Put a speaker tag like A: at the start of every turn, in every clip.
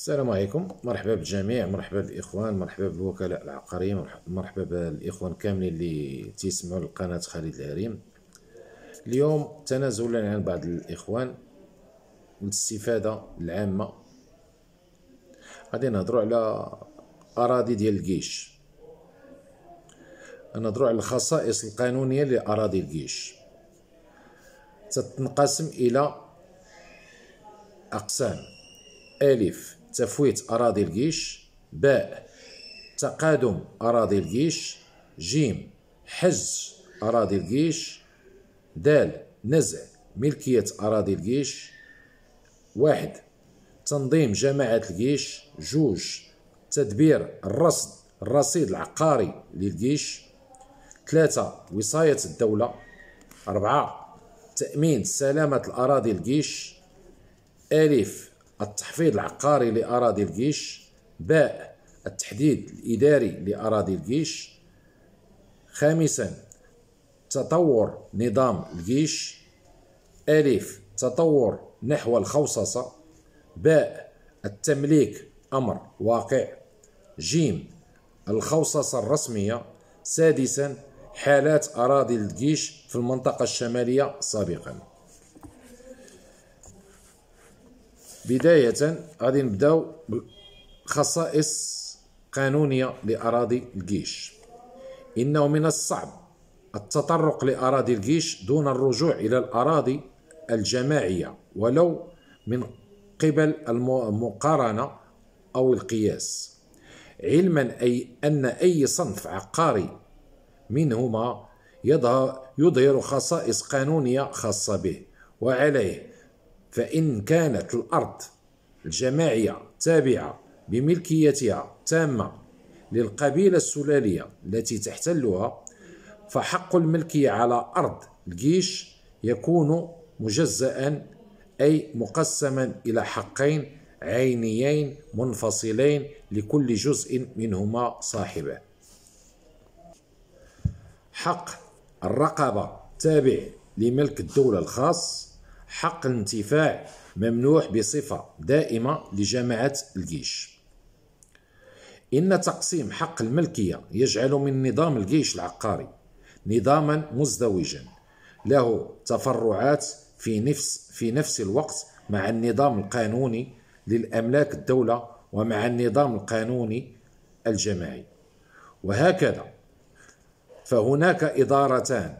A: السلام عليكم. مرحبا بالجميع. مرحبا بالإخوان. مرحبا بالوكلاء العقاريين. مرحبا بالإخوان كاملين اللي تيسمعوا لقناة خالد الهريم. اليوم تنازلا عن بعض الإخوان للاستفاده العامة. غادي نهضروا على أراضي ديال الجيش. نهضروا على الخصائص القانونية لأراضي الجيش. تتنقسم إلى أقسام. ألف تفويت أراضي الجيش باء تقادم أراضي الجيش جيم حجز أراضي الجيش دال نزع ملكية أراضي الجيش واحد تنظيم جماعة الجيش جوج تدبير الرصد الرصيد العقاري للجيش ثلاثة وصاية الدولة أربعة تأمين سلامة الأراضي الجيش ألف التحفيظ العقاري لأراضي الجيش باء التحديد الإداري لأراضي الجيش. خامسا تطور نظام الجيش. ألف تطور نحو الخوصصة. باء التمليك أمر واقع. جيم الخوصصة الرسمية. سادسا حالات أراضي الجيش في المنطقة الشمالية سابقا. بداية غادي نبداو بخصائص قانونية لأراضي الجيش. إنه من الصعب التطرق لأراضي الجيش دون الرجوع إلى الأراضي الجماعية ولو من قبل المقارنة أو القياس. علما أي أن أي صنف عقاري منهما يظهر خصائص قانونية خاصة به وعليه فإن كانت الأرض الجماعية تابعة بملكيتها تامة للقبيلة السلالية التي تحتلها فحق الملكية على أرض الجيش يكون مجزأ أي مقسما إلى حقين عينيين منفصلين لكل جزء منهما صاحبه. حق الرقبة تابع لملك الدولة الخاص حق الانتفاع ممنوح بصفة دائمة لجماعة الجيش. إن تقسيم حق الملكية يجعل من نظام الجيش العقاري نظاما مزدوجا له تفرعات في نفس في نفس الوقت مع النظام القانوني للأملاك الدولة ومع النظام القانوني الجماعي. وهكذا فهناك إدارتان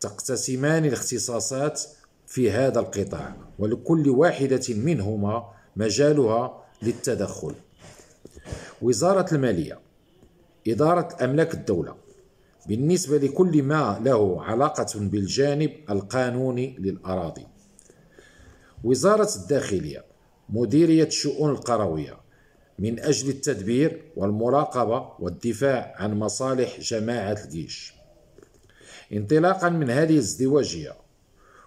A: تقتسمان الاختصاصات في هذا القطاع ولكل واحدة منهما مجالها للتدخل. وزارة المالية إدارة أملاك الدولة بالنسبة لكل ما له علاقة بالجانب القانوني للأراضي. وزارة الداخلية مديرية الشؤون القروية من أجل التدبير والمراقبة والدفاع عن مصالح جماعة الجيش. انطلاقا من هذه الازدواجية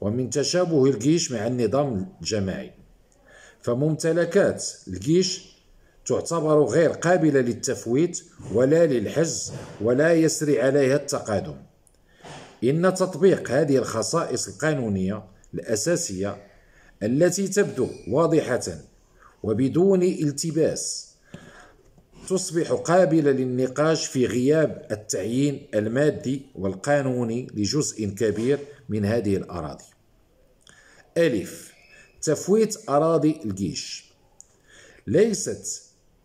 A: ومن تشابه الجيش مع النظام الجماعي. فممتلكات الجيش تعتبر غير قابلة للتفويت ولا للحجز ولا يسري عليها التقادم. إن تطبيق هذه الخصائص القانونية الأساسية التي تبدو واضحة وبدون التباس تصبح قابلة للنقاش في غياب التعيين المادي والقانوني لجزء كبير من هذه الأراضي. ألف تفويت أراضي الجيش. ليست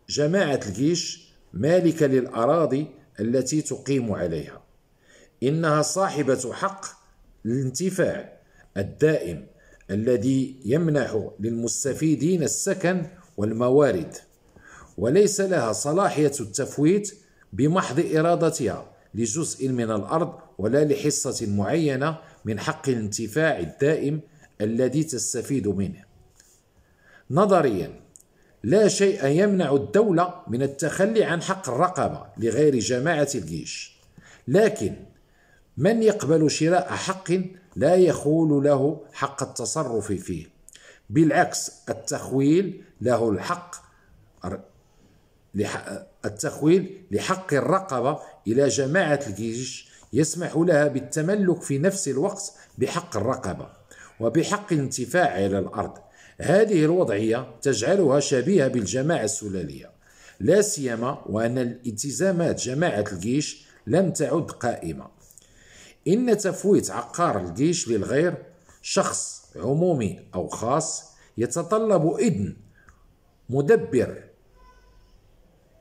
A: جماعة الجيش مالكة للأراضي التي تقيم عليها. إنها صاحبة حق الانتفاع الدائم الذي يمنح للمستفيدين السكن والموارد. وليس لها صلاحية التفويت بمحض إرادتها لجزء من الأرض ولا لحصة معينة من حق الانتفاع الدائم الذي تستفيد منه. نظريا لا شيء يمنع الدولة من التخلي عن حق الرقبة لغير جماعة الجيش. لكن من يقبل شراء حق لا يخول له حق التصرف فيه. بالعكس التخويل له الحق التخويل لحق الرقبة إلى جماعة الجيش يسمح لها بالتملك في نفس الوقت بحق الرقبة وبحق الانتفاع على الأرض. هذه الوضعية تجعلها شبيهة بالجماعة السلالية لا سيما وأن الالتزامات جماعة الجيش لم تعد قائمة. إن تفويت عقار الجيش للغير شخص عمومي أو خاص يتطلب إذن مدبر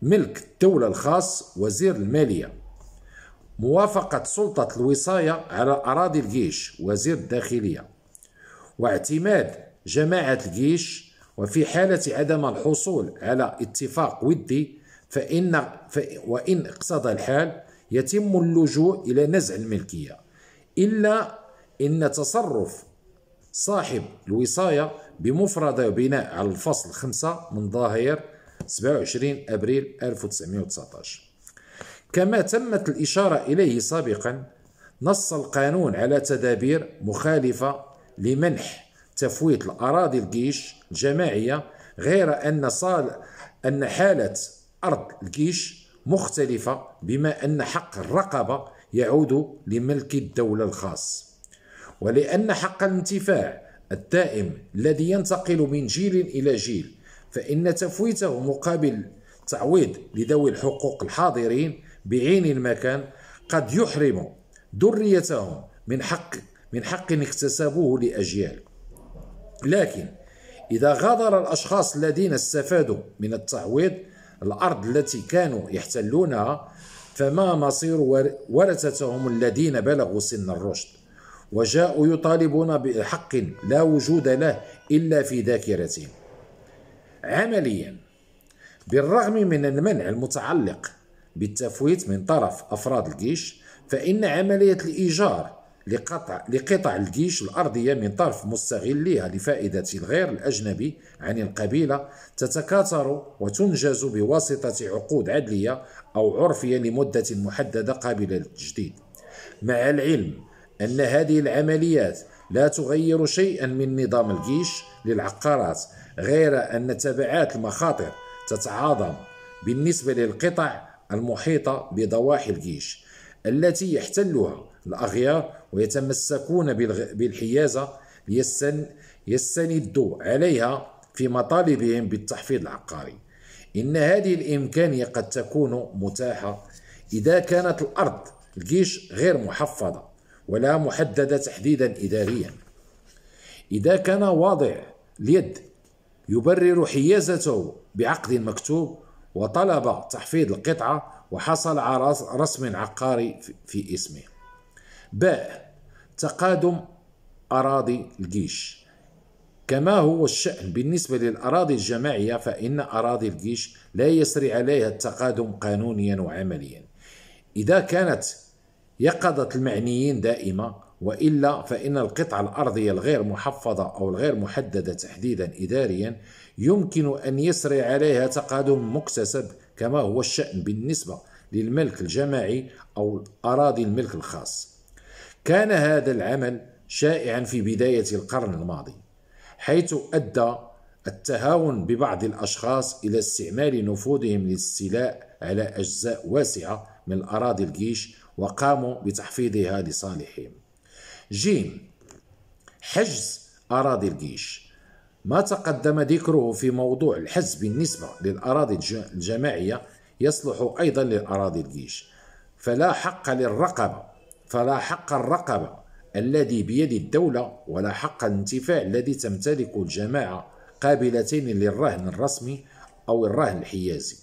A: ملك الدولة الخاص وزير المالية. موافقة سلطة الوصاية على أراضي الجيش وزير الداخلية. واعتماد جماعة الجيش وفي حالة عدم الحصول على اتفاق ودي فإن وإن اقتضى الحال يتم اللجوء إلى نزع الملكية. إلا إن تصرف صاحب الوصاية بمفردة بناء على الفصل 5 من ظاهر 27 أبريل 1919 كما تمت الإشارة إليه سابقا نص القانون على تدابير مخالفة لمنح تفويت الأراضي الجيش الجماعية غير أن صال أن حالة أرض الجيش مختلفة بما أن حق الرقبة يعود لملك الدولة الخاص. ولأن حق الانتفاع الدائم الذي ينتقل من جيل إلى جيل فإن تفويته مقابل تعويض لذوي الحقوق الحاضرين بعين المكان قد يحرم ذريتهم من حق من حق اكتسبوه لأجيال. لكن إذا غادر الأشخاص الذين استفادوا من التعويض الأرض التي كانوا يحتلونها فما مصير ورثتهم الذين بلغوا سن الرشد. وجاءوا يطالبون بحق لا وجود له إلا في ذاكرتهم. عمليا بالرغم من المنع المتعلق بالتفويت من طرف أفراد الجيش فإن عملية الإيجار لقطع, لقطع الجيش الأرضية من طرف مستغليها لفائدة الغير الأجنبي عن القبيلة تتكاثر وتنجز بواسطة عقود عدلية أو عرفية لمدة محددة قابلة للتجديد. مع العلم أن هذه العمليات لا تغير شيئا من نظام الجيش للعقارات غير أن تبعات المخاطر تتعاظم بالنسبة للقطع المحيطة بضواحي الجيش التي يحتلها الأغيار ويتمسكون بالحيازة ليستندوا عليها في مطالبهم بالتحفيظ العقاري. إن هذه الإمكانية قد تكون متاحة إذا كانت الأرض الجيش غير محفظة. ولا محددة تحديدا إداريا. إذا كان واضع اليد يبرر حيازته بعقد مكتوب وطلب تحفيظ القطعة وحصل على رسم عقاري في اسمه. باء تقادم أراضي الجيش. كما هو الشأن بالنسبة للأراضي الجماعية فإن أراضي الجيش لا يسري عليها التقادم قانونيا وعمليا. إذا كانت يقظة المعنيين دائمة وإلا فإن القطعة الأرضية الغير محفظة أو الغير محددة تحديدا إداريا يمكن أن يسري عليها تقادم مكتسب كما هو الشأن بالنسبة للملك الجماعي أو أراضي الملك الخاص. كان هذا العمل شائعا في بداية القرن الماضي حيث أدى التهاون ببعض الأشخاص إلى استعمال نفوذهم للاستيلاء على أجزاء واسعة من أراضي الجيش وقاموا بتحفيظها لصالحهم جيم حجز أراضي الجيش. ما تقدم ذكره في موضوع الحجز بالنسبة للأراضي الجماعية يصلح أيضا للأراضي الجيش. فلا حق للرقبة فلا حق الرقبة الذي بيد الدولة ولا حق الانتفاع الذي تمتلك الجماعة قابلتين للرهن الرسمي أو الرهن الحيازي.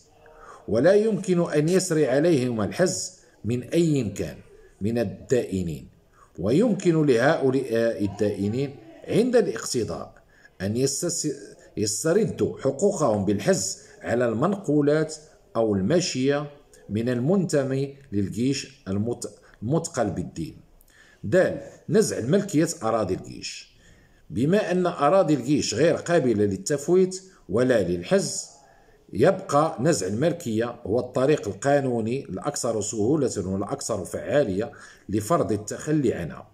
A: ولا يمكن أن يسري عليهما الحز من أي كان من الدائنين. ويمكن لهؤلاء الدائنين عند الاقتضاء أن يستردوا حقوقهم بالحز على المنقولات أو الماشية من المنتمي للجيش المتقل بالدين. دال نزع الملكية أراضي الجيش. بما أن أراضي الجيش غير قابلة للتفويت ولا للحز يبقى نزع الملكية هو الطريق القانوني الأكثر سهولة والأكثر فعالية لفرض التخلي عنها.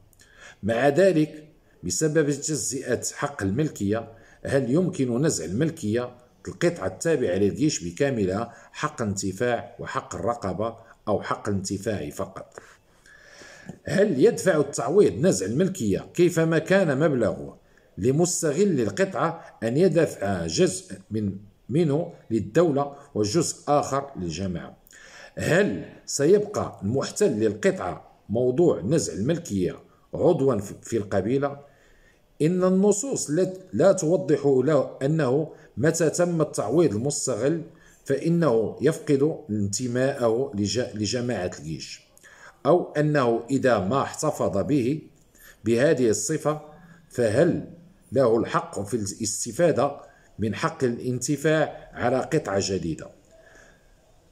A: مع ذلك بسبب تجزئة حق الملكية هل يمكن نزع الملكية؟ القطعة التابعة للجيش بكاملها حق انتفاع وحق الرقبة أو حق الانتفاع فقط. هل يدفع التعويض نزع الملكية؟ كيفما كان مبلغه؟ لمستغل القطعة أن يدفع جزء من منه للدولة وجزء آخر للجماعة هل سيبقى المحتل للقطعة موضوع نزع الملكية عضوا في القبيلة؟ إن النصوص لا توضح له أنه متى تم التعويض المستغل فإنه يفقد انتماءه لجماعة الجيش. أو أنه إذا ما احتفظ به بهذه الصفة فهل له الحق في الاستفادة من حق الانتفاع على قطعة جديدة.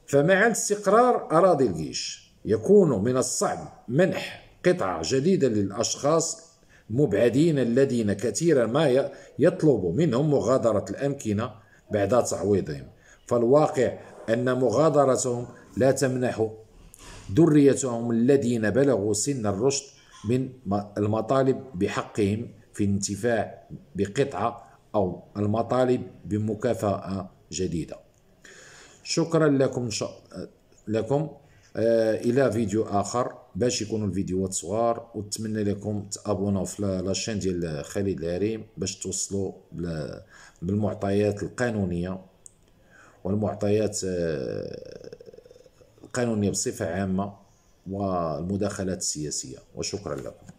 A: فمع الاستقرار أراضي الجيش يكون من الصعب منح قطعة جديدة للأشخاص المبعدين الذين كثيرا ما يطلب منهم مغادرة الأمكنة بعد تعويضهم. فالواقع أن مغادرتهم لا تمنح ذريتهم الذين بلغوا سن الرشد من المطالب بحقهم في الانتفاع بقطعة أو المطالب بمكافأة جديدة. شكرا لكم لكم. آه إلى فيديو آخر. باش يكونوا الفيديوهات صغار ونتمنى لكم تابوناو في لاشين ديال خالد الهريم باش توصلوا بالمعطيات القانونية والمعطيات آه القانونية بصفة عامة والمداخلات السياسية. وشكرا لكم.